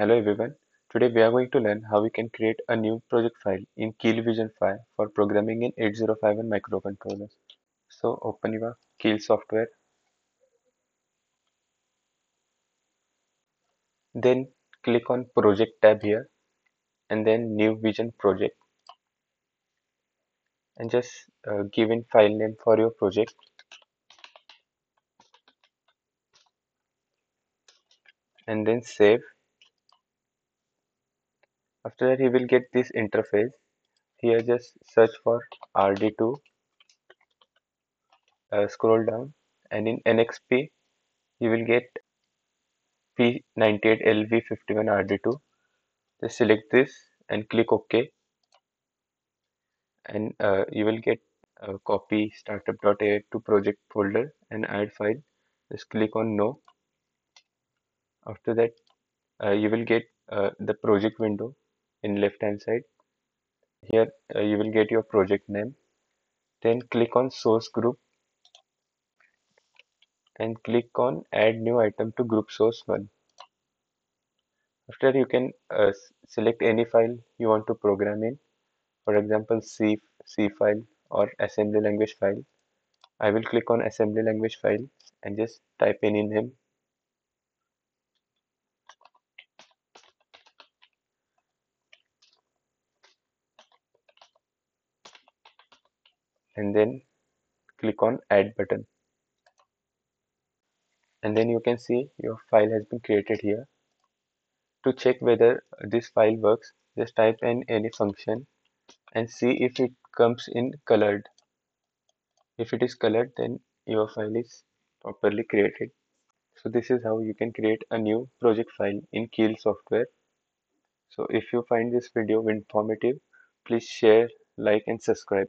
Hello everyone. Today we are going to learn how we can create a new project file in Keil Vision 5 for programming in 8051 microcontrollers. So open your Keil software. Then click on project tab here and then new vision project and just uh, give in file name for your project and then save. After that you will get this interface. Here just search for RD2 uh, scroll down. And in NXP you will get P98LV51RD2 just select this and click OK. And uh, you will get a copy startup.ai to project folder and add file. Just click on no. After that uh, you will get uh, the project window in left hand side. Here uh, you will get your project name. Then click on source group and click on add new item to group source 1 after you can uh, select any file you want to program in. For example C, C file or assembly language file. I will click on assembly language file and just type in in him and then click on add button. And then you can see your file has been created here. To check whether this file works just type in any function and see if it comes in colored. If it is colored then your file is properly created. So this is how you can create a new project file in Keil software. So if you find this video informative please share like and subscribe